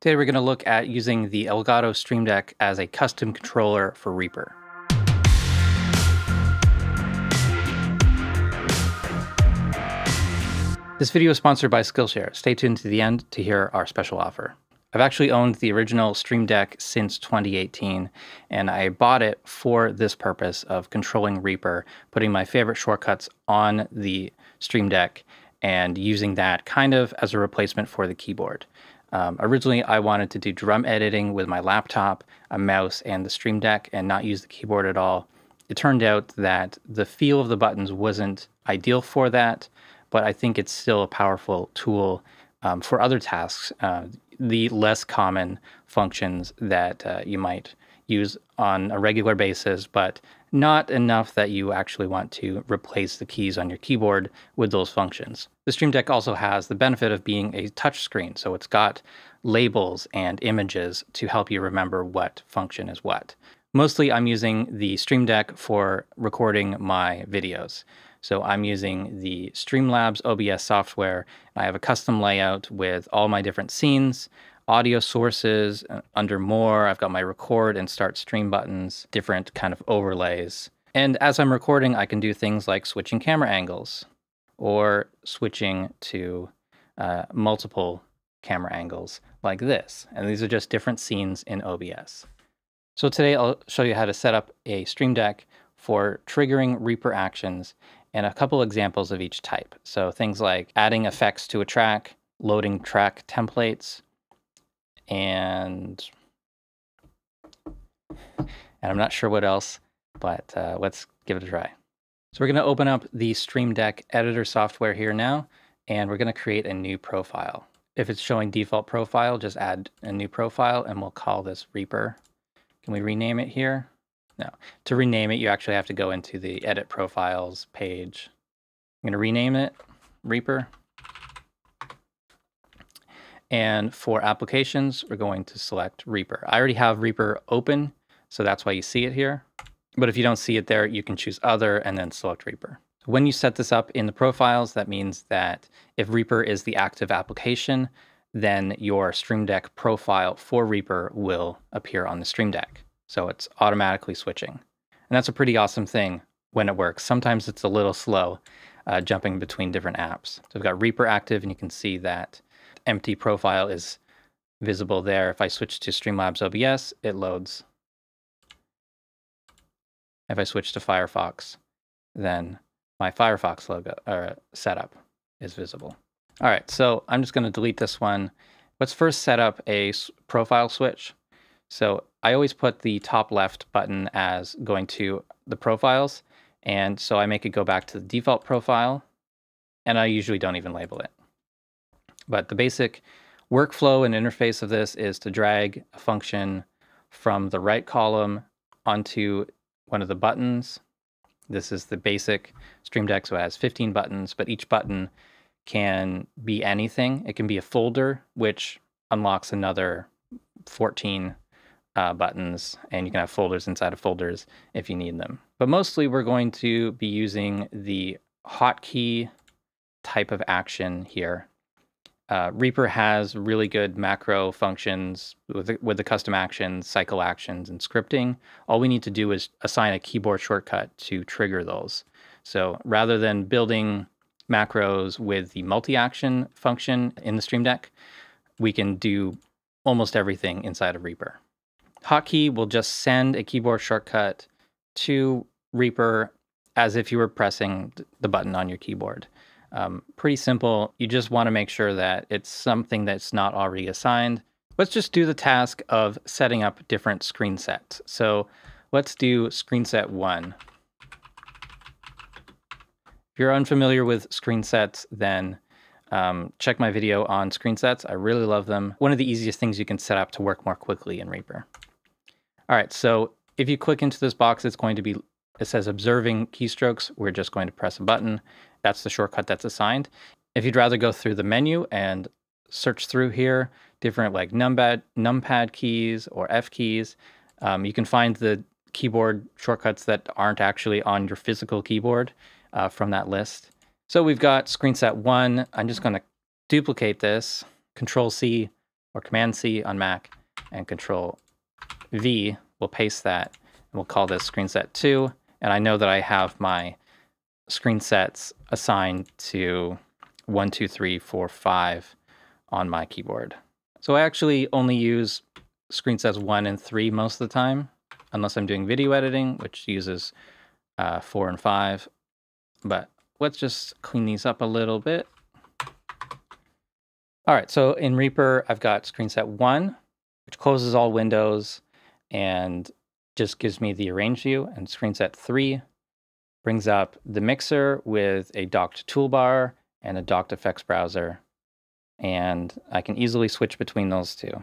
Today we're going to look at using the Elgato Stream Deck as a custom controller for Reaper. This video is sponsored by Skillshare. Stay tuned to the end to hear our special offer. I've actually owned the original Stream Deck since 2018, and I bought it for this purpose of controlling Reaper, putting my favorite shortcuts on the Stream Deck and using that kind of as a replacement for the keyboard. Um, originally, I wanted to do drum editing with my laptop, a mouse, and the Stream Deck and not use the keyboard at all. It turned out that the feel of the buttons wasn't ideal for that, but I think it's still a powerful tool um, for other tasks, uh, the less common functions that uh, you might use on a regular basis, but not enough that you actually want to replace the keys on your keyboard with those functions. The Stream Deck also has the benefit of being a touchscreen, so it's got labels and images to help you remember what function is what. Mostly I'm using the Stream Deck for recording my videos. So I'm using the Streamlabs OBS software. I have a custom layout with all my different scenes audio sources. Uh, under more, I've got my record and start stream buttons, different kind of overlays. And as I'm recording, I can do things like switching camera angles or switching to uh, multiple camera angles like this. And these are just different scenes in OBS. So today I'll show you how to set up a Stream Deck for triggering Reaper actions and a couple examples of each type. So things like adding effects to a track, loading track templates, and and I'm not sure what else, but uh, let's give it a try. So we're going to open up the Stream Deck editor software here now, and we're going to create a new profile. If it's showing default profile, just add a new profile, and we'll call this Reaper. Can we rename it here? No. To rename it, you actually have to go into the Edit Profiles page. I'm going to rename it Reaper. And for applications, we're going to select Reaper. I already have Reaper open, so that's why you see it here. But if you don't see it there, you can choose Other and then select Reaper. When you set this up in the profiles, that means that if Reaper is the active application, then your Stream Deck profile for Reaper will appear on the Stream Deck. So it's automatically switching. And that's a pretty awesome thing when it works. Sometimes it's a little slow uh, jumping between different apps. So I've got Reaper active and you can see that empty profile is visible there. If I switch to Streamlabs OBS, it loads. If I switch to Firefox, then my Firefox logo or setup is visible. All right, so I'm just going to delete this one. Let's first set up a profile switch. So I always put the top left button as going to the profiles. And so I make it go back to the default profile. And I usually don't even label it. But the basic workflow and interface of this is to drag a function from the right column onto one of the buttons. This is the basic Stream Deck, so it has 15 buttons, but each button can be anything. It can be a folder, which unlocks another 14 uh, buttons, and you can have folders inside of folders if you need them. But mostly we're going to be using the hotkey type of action here uh, Reaper has really good macro functions with the, with the custom actions, cycle actions, and scripting. All we need to do is assign a keyboard shortcut to trigger those. So rather than building macros with the multi-action function in the Stream Deck, we can do almost everything inside of Reaper. Hotkey will just send a keyboard shortcut to Reaper as if you were pressing the button on your keyboard. Um, pretty simple. You just want to make sure that it's something that's not already assigned. Let's just do the task of setting up different screen sets. So let's do screen set one. If you're unfamiliar with screen sets, then um, check my video on screen sets. I really love them. One of the easiest things you can set up to work more quickly in Reaper. All right, so if you click into this box, it's going to be, it says observing keystrokes. We're just going to press a button that's the shortcut that's assigned. If you'd rather go through the menu and search through here, different like numpad, numpad keys or F keys, um, you can find the keyboard shortcuts that aren't actually on your physical keyboard uh, from that list. So we've got screen set one. I'm just going to duplicate this, Control C, or Command C on Mac and Control V We'll paste that. And we'll call this screen set 2. And I know that I have my screen sets assigned to 1, 2, 3, 4, 5 on my keyboard. So I actually only use screen sets 1 and 3 most of the time, unless I'm doing video editing, which uses uh, 4 and 5. But let's just clean these up a little bit. All right, so in Reaper, I've got screen set 1, which closes all windows and just gives me the arrange view, and screen set 3 brings up the mixer with a docked toolbar and a docked effects browser. And I can easily switch between those two.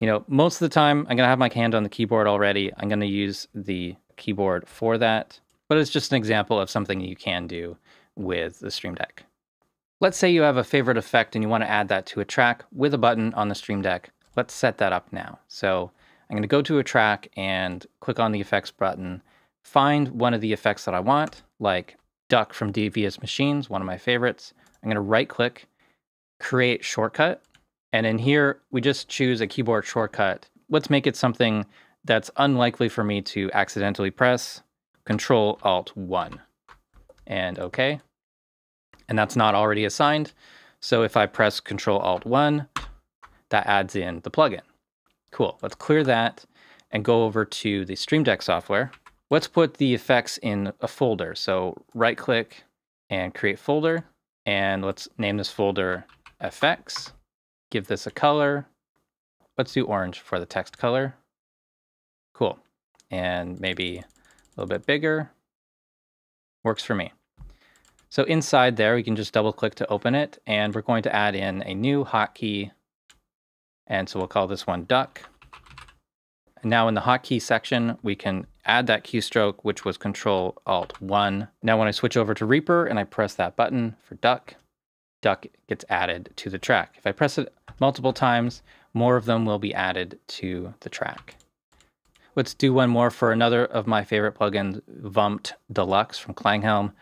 You know, most of the time I'm going to have my hand on the keyboard already. I'm going to use the keyboard for that, but it's just an example of something you can do with the Stream Deck. Let's say you have a favorite effect and you want to add that to a track with a button on the Stream Deck. Let's set that up now. So I'm going to go to a track and click on the effects button, find one of the effects that I want, like Duck from Devious Machines, one of my favorites. I'm going to right click, create shortcut. And in here, we just choose a keyboard shortcut. Let's make it something that's unlikely for me to accidentally press Control Alt 1 and OK. And that's not already assigned. So if I press Control Alt 1, that adds in the plugin. Cool. Let's clear that and go over to the Stream Deck software. Let's put the effects in a folder. So right click and create folder. And let's name this folder effects. Give this a color. Let's do orange for the text color. Cool. And maybe a little bit bigger. Works for me. So inside there, we can just double click to open it. And we're going to add in a new hotkey. And so we'll call this one duck. Now in the hotkey section, we can add that keystroke, which was Control Alt 1. Now when I switch over to Reaper and I press that button for duck, duck gets added to the track. If I press it multiple times, more of them will be added to the track. Let's do one more for another of my favorite plugins, VUMT Deluxe from Klanghelm.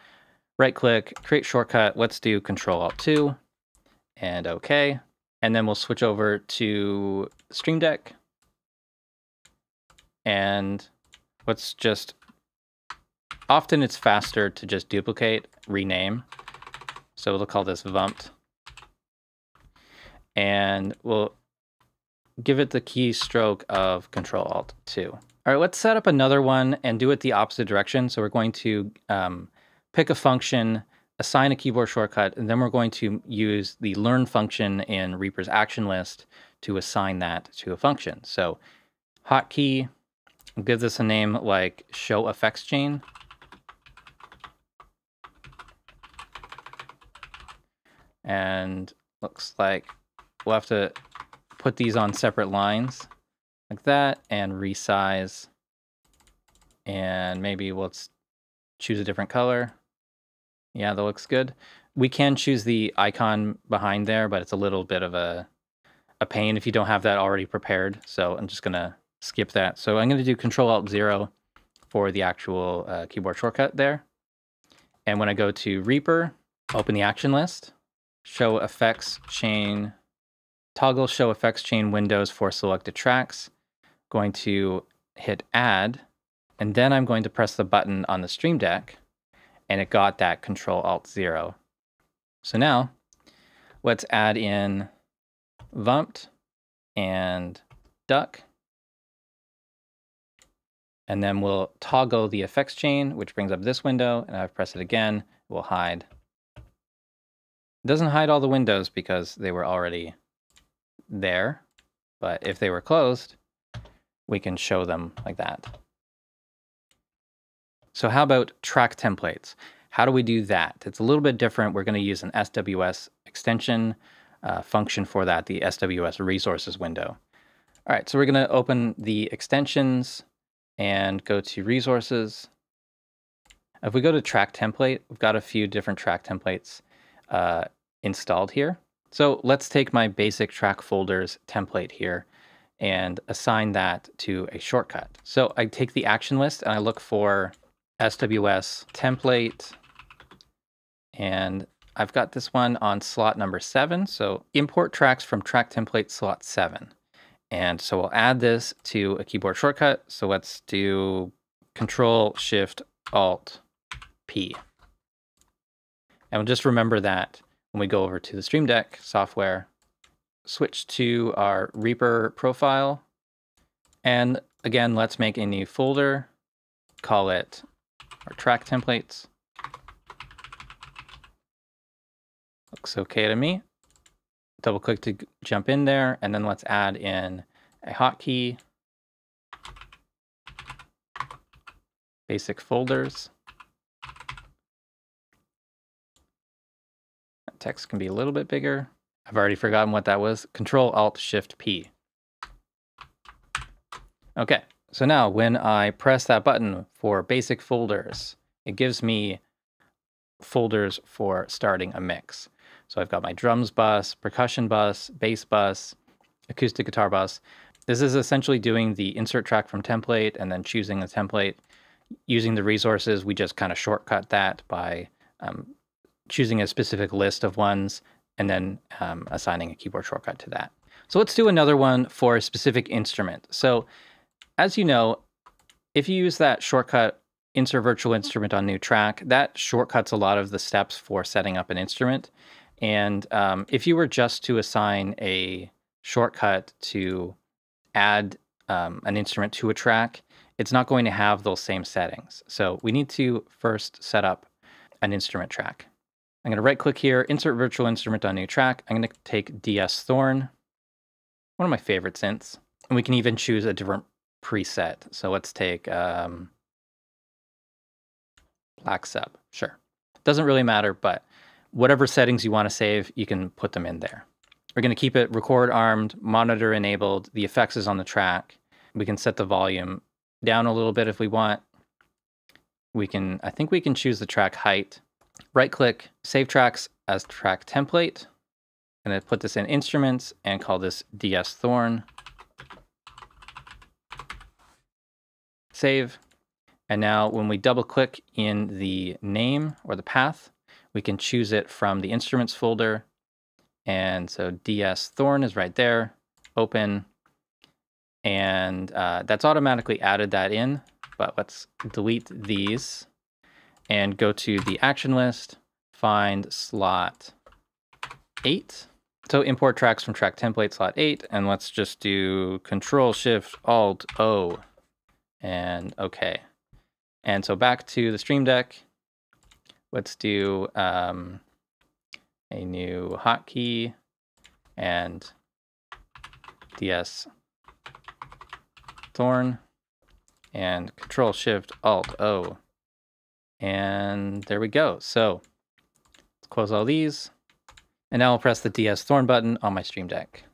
Right click, create shortcut. Let's do Control Alt 2 and OK. And then we'll switch over to Stream Deck. And let's just, often it's faster to just duplicate, rename. So we'll call this VUMT. And we'll give it the keystroke of Control Alt 2. All right, let's set up another one and do it the opposite direction. So we're going to um, pick a function, assign a keyboard shortcut, and then we're going to use the learn function in Reaper's action list to assign that to a function. So hotkey, give this a name like show effects chain. And looks like we'll have to put these on separate lines like that and resize. And maybe let's choose a different color. Yeah, that looks good. We can choose the icon behind there, but it's a little bit of a, a pain if you don't have that already prepared. So I'm just going to skip that. So I'm going to do Control Alt 0 for the actual uh, keyboard shortcut there. And when I go to Reaper, open the action list, show effects chain, toggle show effects chain windows for selected tracks, going to hit add, and then I'm going to press the button on the Stream Deck, and it got that Control Alt 0. So now let's add in VUMT and Duck. And then we'll toggle the effects chain, which brings up this window. And I've pressed it again, it will hide. It doesn't hide all the windows because they were already there. But if they were closed, we can show them like that. So how about track templates? How do we do that? It's a little bit different. We're going to use an SWS extension uh, function for that, the SWS resources window. All right, so we're going to open the extensions and go to resources. If we go to track template, we've got a few different track templates uh, installed here. So let's take my basic track folders template here and assign that to a shortcut. So I take the action list and I look for SWS template and I've got this one on slot number seven. So import tracks from track template slot seven. And so we'll add this to a keyboard shortcut. So let's do Control Shift Alt P. And we'll just remember that when we go over to the Stream Deck software, switch to our Reaper profile. And again, let's make a new folder, call it our track templates. Looks okay to me. Double click to jump in there, and then let's add in a hotkey, basic folders. That text can be a little bit bigger. I've already forgotten what that was. Control Alt Shift P. Okay, so now when I press that button for basic folders, it gives me folders for starting a mix. So I've got my drums bus, percussion bus, bass bus, acoustic guitar bus. This is essentially doing the insert track from template and then choosing the template. Using the resources, we just kind of shortcut that by um, choosing a specific list of ones and then um, assigning a keyboard shortcut to that. So let's do another one for a specific instrument. So as you know, if you use that shortcut insert virtual instrument on new track, that shortcuts a lot of the steps for setting up an instrument. And um, if you were just to assign a shortcut to add um, an instrument to a track, it's not going to have those same settings. So we need to first set up an instrument track. I'm going to right click here, insert virtual instrument on new track. I'm going to take DS Thorn, one of my favorite synths. And we can even choose a different preset. So let's take um, Black Sub, sure. Doesn't really matter, but whatever settings you want to save, you can put them in there. We're going to keep it record armed, monitor enabled. The effects is on the track. We can set the volume down a little bit if we want. We can, I think we can choose the track height. Right click, save tracks as track template. Going to put this in instruments and call this DS Thorn. Save. And now when we double click in the name or the path, we can choose it from the instruments folder. And so DS Thorn is right there, open. And uh, that's automatically added that in, but let's delete these and go to the action list, find slot eight. So import tracks from track template slot eight, and let's just do Control Shift Alt O and okay. And so back to the Stream Deck, let's do um, a new hotkey and DS Thorn and Control Shift Alt O. And there we go. So let's close all these. And now I'll press the DS Thorn button on my Stream Deck.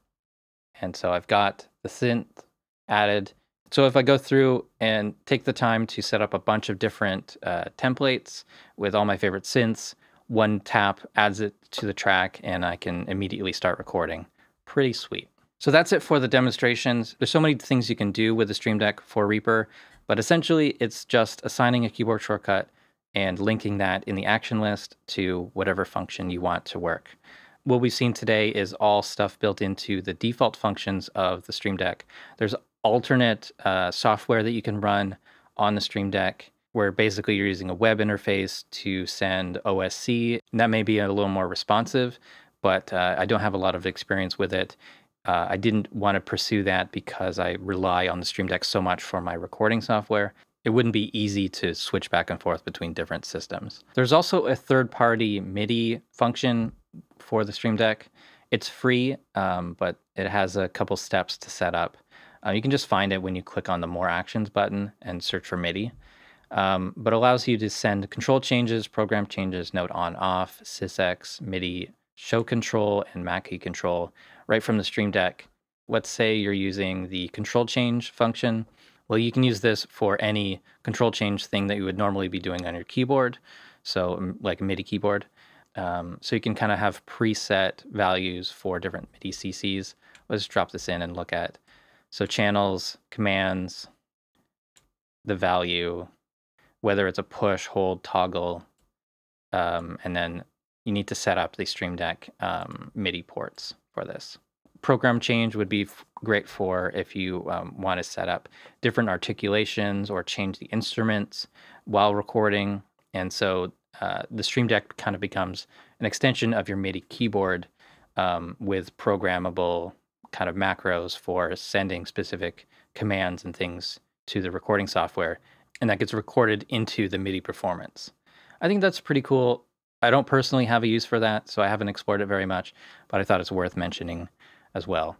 And so I've got the synth added. So if I go through and take the time to set up a bunch of different uh, templates with all my favorite synths, one tap adds it to the track and I can immediately start recording. Pretty sweet. So that's it for the demonstrations. There's so many things you can do with the Stream Deck for Reaper, but essentially it's just assigning a keyboard shortcut and linking that in the action list to whatever function you want to work. What we've seen today is all stuff built into the default functions of the Stream Deck. There's alternate uh, software that you can run on the Stream Deck where basically you're using a web interface to send OSC. That may be a little more responsive, but uh, I don't have a lot of experience with it. Uh, I didn't want to pursue that because I rely on the Stream Deck so much for my recording software. It wouldn't be easy to switch back and forth between different systems. There's also a third party MIDI function for the Stream Deck. It's free, um, but it has a couple steps to set up. Uh, you can just find it when you click on the More Actions button and search for MIDI. Um, but allows you to send control changes, program changes, note on off, SysEx, MIDI, show control, and Mackie control right from the Stream Deck. Let's say you're using the control change function. Well, you can use this for any control change thing that you would normally be doing on your keyboard. So like a MIDI keyboard. Um, so you can kind of have preset values for different MIDI CCs. Let's drop this in and look at so channels, commands, the value, whether it's a push, hold, toggle, um, and then you need to set up the Stream Deck um, MIDI ports for this. Program change would be great for if you um, want to set up different articulations or change the instruments while recording. And so uh, the Stream Deck kind of becomes an extension of your MIDI keyboard um, with programmable kind of macros for sending specific commands and things to the recording software. And that gets recorded into the MIDI performance. I think that's pretty cool. I don't personally have a use for that, so I haven't explored it very much, but I thought it's worth mentioning as well.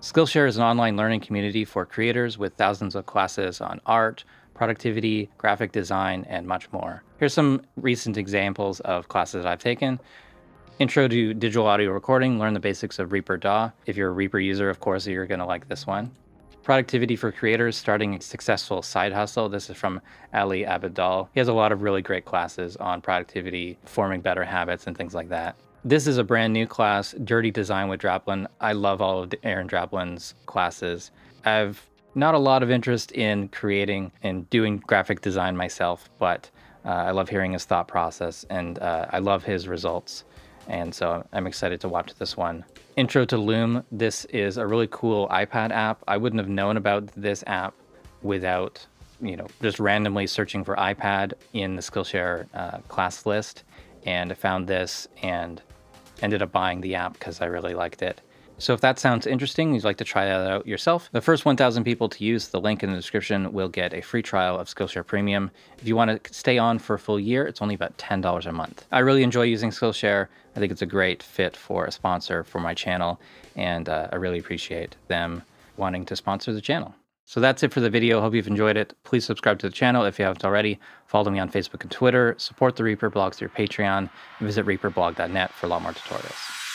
Skillshare is an online learning community for creators with thousands of classes on art, productivity, graphic design, and much more. Here's some recent examples of classes I've taken. Intro to digital audio recording, learn the basics of Reaper DAW. If you're a Reaper user, of course, you're going to like this one. Productivity for creators starting a successful side hustle. This is from Ali Abdaal. He has a lot of really great classes on productivity, forming better habits, and things like that. This is a brand new class, Dirty Design with Draplin. I love all of Aaron Draplin's classes. I've not a lot of interest in creating and doing graphic design myself, but uh, I love hearing his thought process and uh, I love his results. And so I'm excited to watch this one. Intro to Looom. This is a really cool iPad app. I wouldn't have known about this app without, you know, just randomly searching for iPad in the Skillshare uh, class list. And I found this and ended up buying the app because I really liked it. So if that sounds interesting, you'd like to try that out yourself, the first 1,000 people to use the link in the description will get a free trial of Skillshare Premium. If you want to stay on for a full year, it's only about $10 a month. I really enjoy using Skillshare. I think it's a great fit for a sponsor for my channel, and uh, I really appreciate them wanting to sponsor the channel. So that's it for the video. Hope you've enjoyed it. Please subscribe to the channel if you haven't already. Follow me on Facebook and Twitter. Support the Reaper blog through Patreon. Visit reaperblog.net for a lot more tutorials.